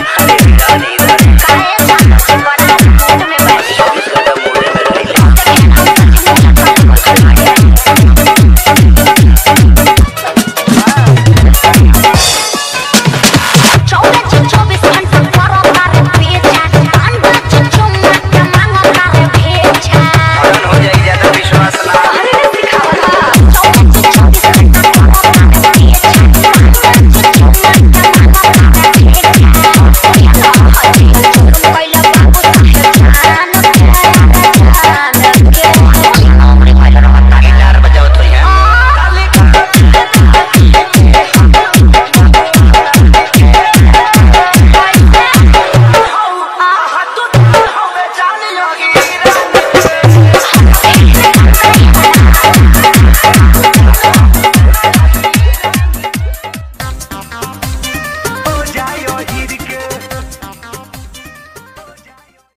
Hare